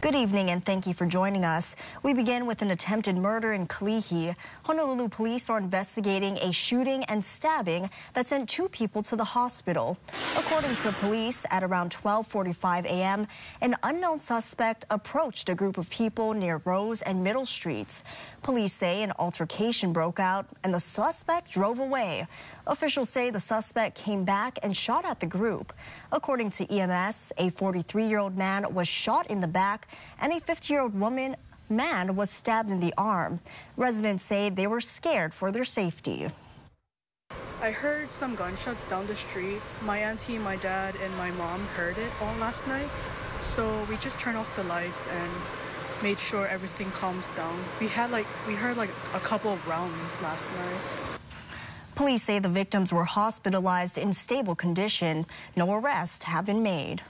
Good evening and thank you for joining us. We begin with an attempted murder in Kalihi. Honolulu police are investigating a shooting and stabbing that sent two people to the hospital. According to the police, at around 12:45 a.m., an unknown suspect approached a group of people near Rose and Middle Streets. Police say an altercation broke out and the suspect drove away. Officials say the suspect came back and shot at the group. According to EMS, a 43-year-old man was shot in the back and a 50-year-old woman man was stabbed in the arm. Residents say they were scared for their safety. I heard some gunshots down the street. My auntie, my dad, and my mom heard it all last night. So we just turned off the lights and made sure everything calms down. We had like we heard like a couple of rounds last night. Police say the victims were hospitalized in stable condition. No arrests have been made.